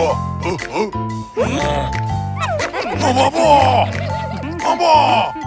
哦哦哦嗯。不不不。不不。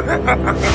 Ha ha ha!